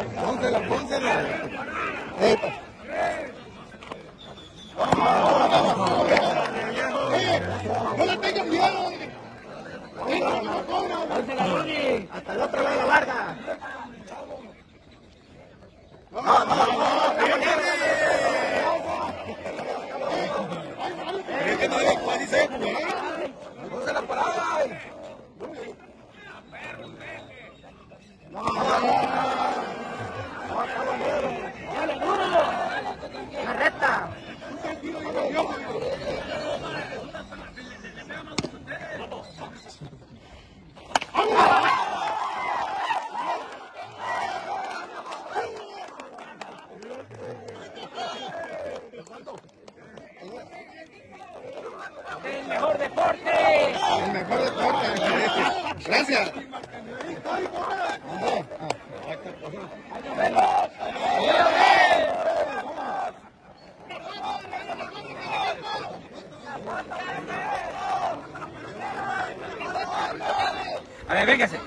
Pónsela, pónsela. Epa. No le tengan miedo. Hasta el otro lado de la barca. Es que no hay cuál dice, El mejor deporte. El mejor deporte. Gracias. A ver, véngase.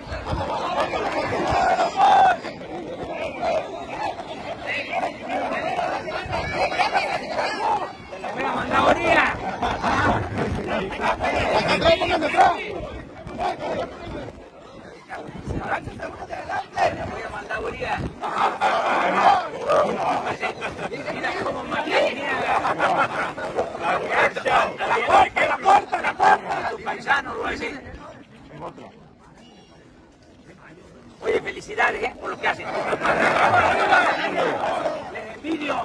Oye, felicidades ¿eh? por lo que hacen. Les envidio.